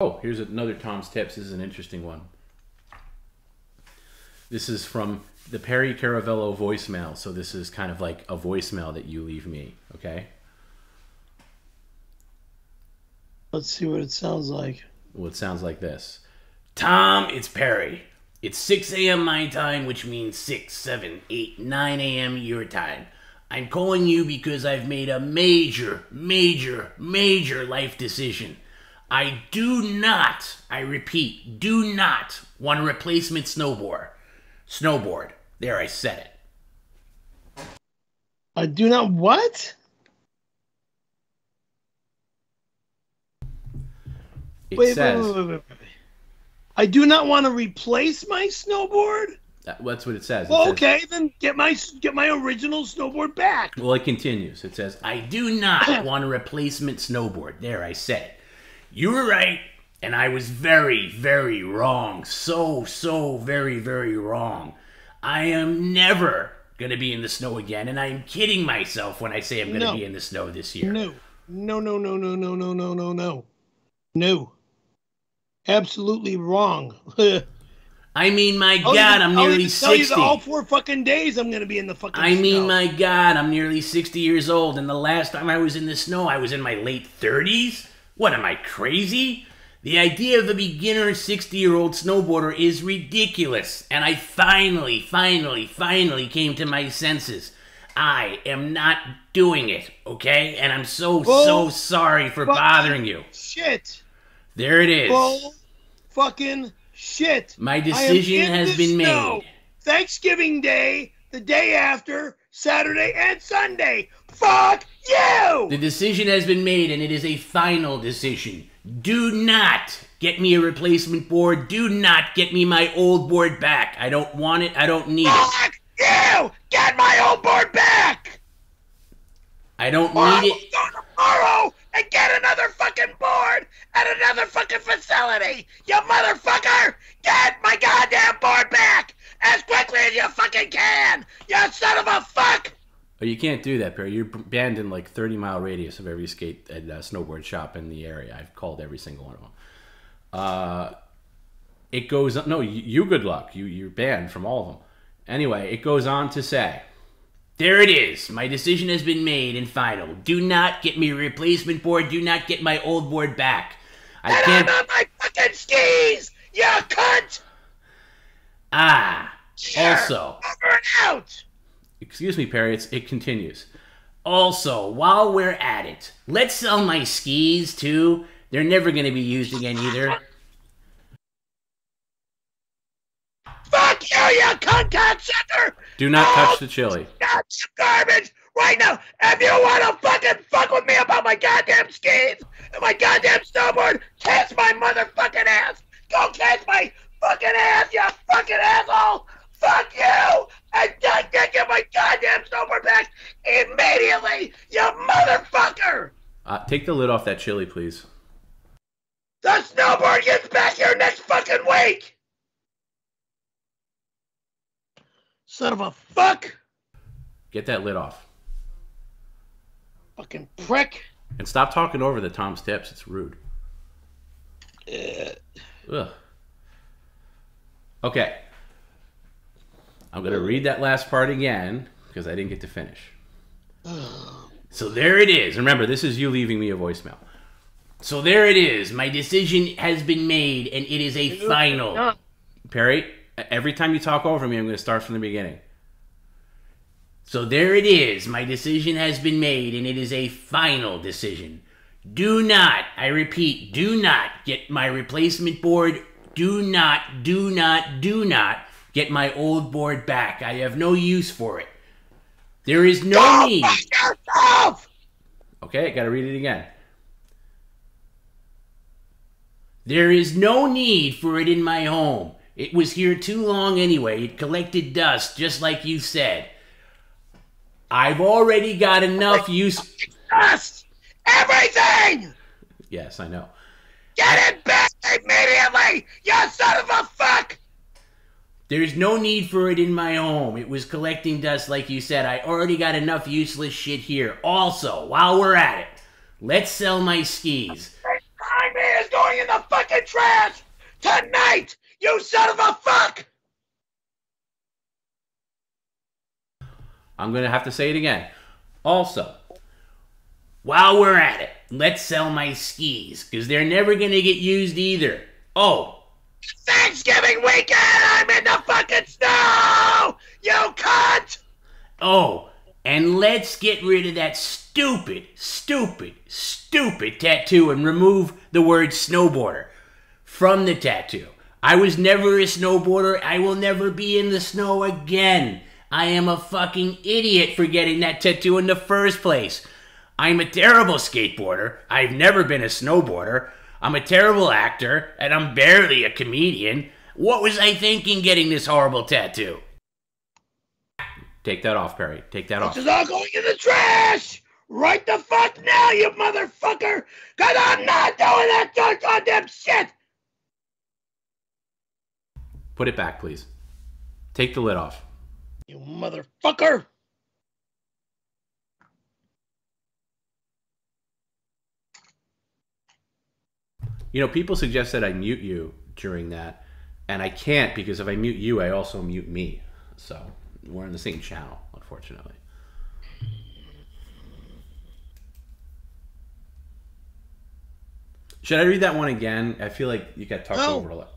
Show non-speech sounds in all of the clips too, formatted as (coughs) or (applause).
Oh, here's another Tom's Tips. This is an interesting one. This is from the Perry Caravello voicemail. So this is kind of like a voicemail that you leave me, okay? Let's see what it sounds like. Well, it sounds like this. Tom, it's Perry. It's 6 a.m. my time, which means 6, 7, 8, 9 a.m. your time. I'm calling you because I've made a major, major, major life decision. I do not, I repeat, do not want a replacement snowboard. Snowboard. There, I said it. I do not what? It Wait, says, wait, wait, wait, wait. I do not want to replace my snowboard. that's what it says. It Well, says- okay, then get my get my original snowboard back. Well, it continues. It says, I do not (coughs) want a replacement snowboard. There, I said it. You were right, and I was very, very wrong. So, so very, very wrong. I am never going to be in the snow again, and I'm kidding myself when I say I'm going to No. be in the snow this year. No, no, no, no, no, no, no, no, no, no, no. Absolutely wrong. (laughs) I mean, my God, even- I'm nearly even tell you 60. all four fucking days I'm gonna be in the fucking. I mean, my God, I'm nearly 60 years old, and the last time I was in the snow, I was in my late 30s? What, am I crazy? The idea of a beginner 60 year old snowboarder is ridiculous, and I finally, finally, finally came to my senses. I am not doing it, okay? And I'm so, so sorry for bothering you. shit. There it is. Bull fucking shit. My decision has been snow. made. Thanksgiving Day, the day after, Saturday and Sunday. Fuck you! The decision has been made, and it is a final decision. Do not get me a replacement board. Do not get me my old board back. I don't want it. I don't need it. Fuck you! Get my old board back! I don't Or I need will it. go tomorrow and get another fucking board at another fucking facility! You motherfucker! Get my goddamn board back! As quickly as you fucking can! You son of a fuck! Oh, you can't do that, Perry. You're banned in like 30 mile radius of every skate and uh, snowboard shop in the area. I've called every single one of them. Uh, it goes on. No, you, you good luck. You you're banned from all of them. Anyway, it goes on to say, "There it is. My decision has been made and final. Do not get me a replacement board. Do not get my old board back. I Get can't. out of my fucking skis! You cunt! Ah. Also, over and out! Excuse me, Perry. It's, it continues. Also, while we're at it, let's sell my skis too. They're never going to be used again either. Fuck you, you cunt cocksucker! Do not touch oh, the chili. Goddamn garbage right now. If you want to fucking fuck with me about my goddamn skis and my goddamn snowboard, kiss my motherfucking ass. Go kiss my fucking ass, you fucking asshole. Fuck you. And get, get, get my goddamn snowboard back immediately, you motherfucker. Uh, take the lid off that chili, please. The snowboard gets back here next fucking week. Son of a fuck. Get that lid off. Fucking prick. And stop talking over the Tom's tips. It's rude. Uh. Ugh. Okay. I'm going to read that last part again because I didn't get to finish. (sighs) Um. So there it is. Remember, this is you leaving me a voicemail. So there it is. My decision has been made and it is a final. Perry, every time you talk over me, I'm going to start from the beginning. So there it is. My decision has been made, and it is a final decision. Do not, I repeat, do not get my replacement board. Do not, do not, do not get my old board back. I have no use for it. There is no Go need. Okay, gotta read it again. There is no need for it in my home. It was here too long anyway. It collected dust, just like you said. I've already got enough use. Dust. Everything. Yes, I know. Get it back immediately. You son of a fuck. There's no need for it in my home. It was collecting dust, like you said. I already got enough useless shit here. Also, while we're at it, let's sell my skis. Behind me is going in the fucking trash tonight, you son of a fuck! I'm going to have to say it again. Also, while we're at it, let's sell my skis, because they're never going to get used either. Oh, Thanksgiving weekend, I'm in the fucking snow! You cunt! oh, and let's get rid of that stupid, stupid, stupid tattoo and remove the word snowboarder from the tattoo. I was never a snowboarder. I will never be in the snow again. I am a fucking idiot for getting that tattoo in the first place. I'm a terrible skateboarder. I've never been a snowboarder. I'm a terrible actor, and I'm barely a comedian. What was I thinking getting this horrible tattoo? Take that off, Perry. Take that off. This is all going in the trash! Right the fuck now, you motherfucker! Cause I'm not doing that goddamn shit! Put it back, please. Take the lid off. You motherfucker! You know, people suggest that I mute you during that, and I can't because if I mute you, I also mute me. So we're in the same channel, unfortunately. Should I read that one again? I feel like you got talked No. over a lot.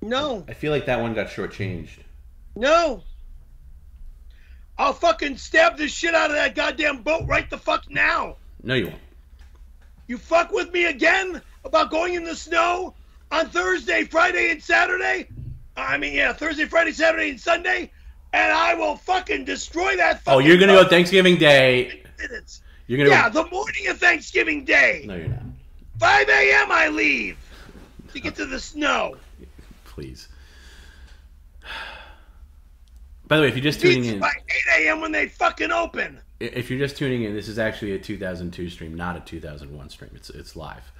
No, I feel like that one got shortchanged. no! I'll fucking stab the shit out of that goddamn boat right the fuck now! No, you won't. You fuck with me again about going in the snow on Thursday, Friday, and Saturday? I mean, yeah, Thursday, Friday, Saturday, and Sunday, and I will fucking destroy that oh, fucking Oh, you're gonna go Thanksgiving Day. minutes. You're gonna Yeah, go. the morning of Thanksgiving Day. No, you're not. 5 a.m. I leave to get to the snow. Please. By the way, if you're just tuning in, by 8 a.m. when they fucking open. If you're just tuning in, this is actually a 2002 stream, not a 2001 stream. It's it's live.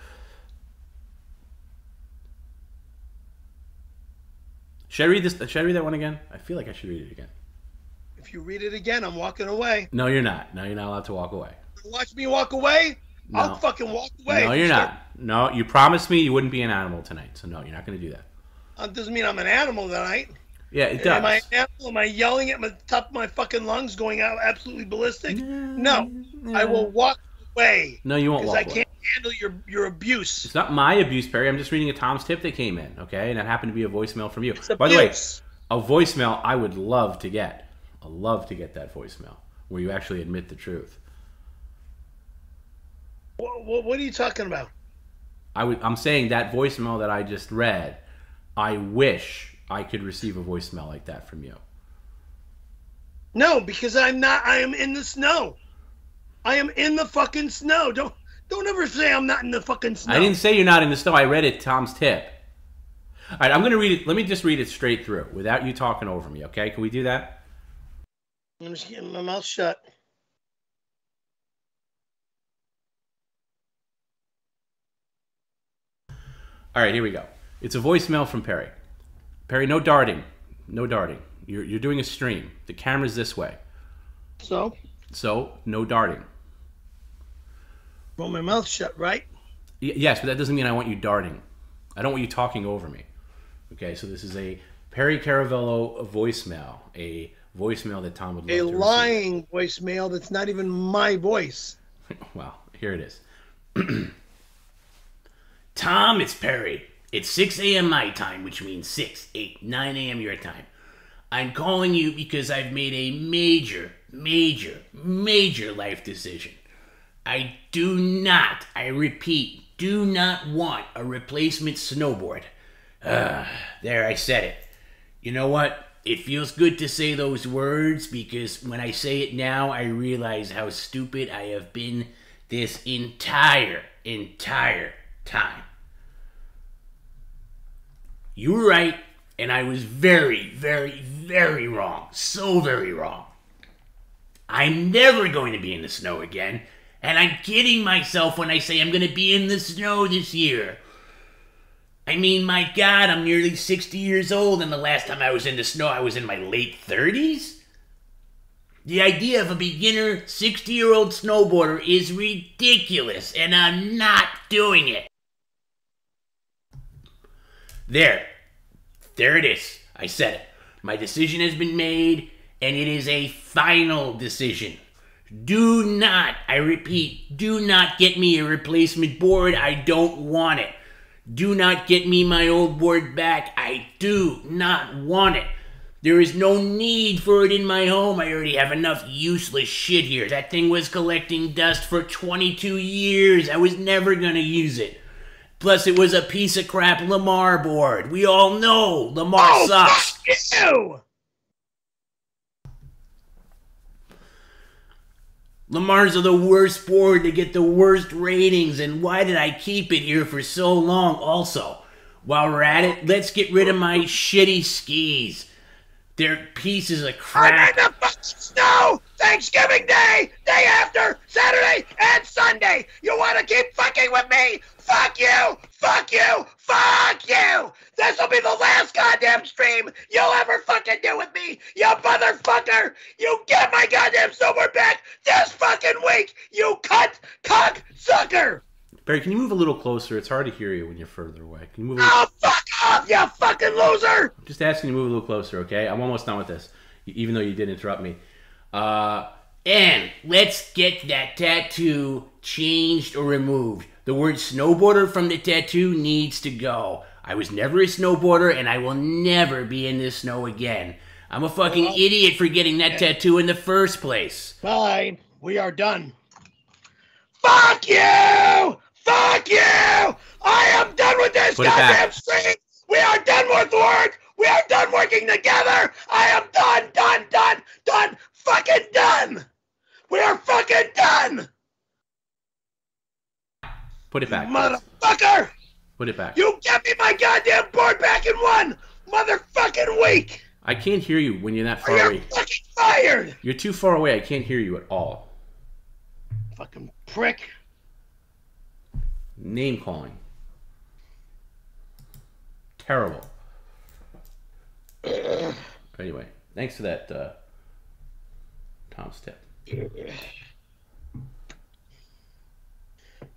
Should I read this? Should I read that one again? I feel like I should read it again. If you read it again, I'm walking away. No, you're not. No, you're not allowed to walk away. Watch me walk away. No. I'll fucking walk away. No, you're not. No, you promised me you wouldn't be an animal tonight. So no, you're not going to do that. That doesn't mean I'm an animal tonight. Yeah, it Am I does. an animal? Am I yelling at the top of my fucking lungs, going out absolutely ballistic? No, I will walk away No, you won't because walk I away. can't handle your your abuse. It's not my abuse, Perry. I'm just reading a Tom's tip that came in, okay? And that happened to be a voicemail from you. It's By the way, a voicemail I would love to get. I love to get that voicemail where you actually admit the truth. What, what, what are you talking about? I would. I'm saying that voicemail that I just read. I wish I could receive a voicemail like that from you. No, because I'm not. I am in the snow. I am in the fucking snow. Don't don't ever say I'm not in the fucking snow. I didn't say you're not in the snow. I read it. Tom's tip. All right, I'm gonna read it. Let me just read it straight through without you talking over me. Okay? Can we do that? I'm just getting my mouth shut. All right, here we go. It's a voicemail from Perry. Perry, no darting. No darting. You're, you're doing a stream. The camera's this way. So, So, no darting. well, my mouth shut, right? Y- yes, but that doesn't mean I want you darting. I don't want you talking over me. Okay, so this is a Perry Caravello voicemail. A voicemail that Tom would love A to receive. lying voicemail that's not even my voice. (laughs) Well, here it is. (clears throat) Tom, it's Perry. It's 6 a.m. my time, which means 6, 8, 9 a.m. your time. I'm calling you because I've made a major, major, major life decision. I do not, I repeat, do not want a replacement snowboard. Ah, there, I said it. You know what? It feels good to say those words because when I say it now, I realize how stupid I have been this entire, entire time. You were right, and I was very, very, very wrong. So very wrong. I'm never going to be in the snow again, and I'm kidding myself when I say I'm going to be in the snow this year. I mean, my God, I'm nearly 60 years old, and the last time I was in the snow, I was in my late 30s? The idea of a beginner 60 year old snowboarder is ridiculous, and I'm not doing it. There. There it is. I said it. My decision has been made, and it is a final decision. Do not, I repeat, do not get me a replacement board. I don't want it. Do not get me my old board back. I do not want it. There is no need for it in my home. I already have enough useless shit here. That thing was collecting dust for 22 years. I was never gonna use it. Plus, it was a piece of crap Lamar board. We all know Lamar Oh, sucks. fuck you! Lamar's are the worst board to get the worst ratings, and why did I keep it here for so long? Also, while we're at it, let's get rid of my shitty skis. They're pieces of I'm in crap. the fucking snow! Thanksgiving Day, day after, Saturday, and Sunday! You wanna keep fucking with me? Fuck you! Fuck you! Fuck you! This'll be the last goddamn stream you'll ever fucking do with me, you motherfucker! You get my goddamn snowboard back this fucking week, you cunt, cock, sucker! Barry, can you move a little closer? It's hard to hear you when you're further away. Can you move? A Oh, fuck off, you fucking loser! I'm just asking you to move a little closer, okay? I'm almost done with this, even though you did interrupt me. Uh, and let's get that tattoo changed or removed. The word snowboarder from the tattoo needs to go. I was never a snowboarder, and I will never be in the snow again. I'm a fucking idiot for getting that tattoo in the first place. Fine, we are done. Fuck you! Fuck you! I am done with this Put it goddamn back. stream! We are done with work! We are done working together! I am done, done, done, done, fucking done! We are fucking done! Put it back. Motherfucker! Put it back. You get me my goddamn board back in one motherfucking week! I can't hear you when you're that far you're away. fucking fired! You're too far away. I can't hear you at all. Fucking prick. Name calling. Terrible. (clears throat) Anyway, thanks for that, uh, Tom's tip.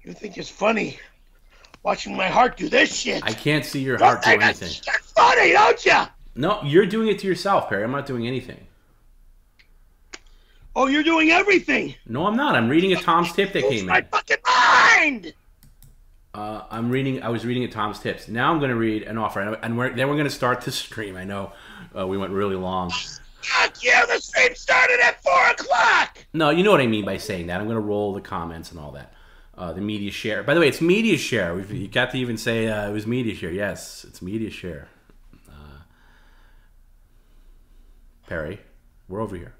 You think it's funny watching my heart do this shit? I can't see your heart do anything. it's funny, don't you? No, you're doing it to yourself, Perry. I'm not doing anything. Oh, you're doing everything. No, I'm not. I'm reading a Tom's tip that came my in. fucking mind. Uh, I'm reading. I was reading a Tom's tips. Now I'm going to read an offer, and, and we're, then we're going to start the stream. I know uh, we went really long. Fuck you. The stream started at four o'clock. No, you know what I mean by saying that. I'm going to roll the comments and all that. Uh, the media share. By the way, it's media share. We've, you got to even say uh, it was media share. Yes, it's media share. Uh, Perry, we're over here.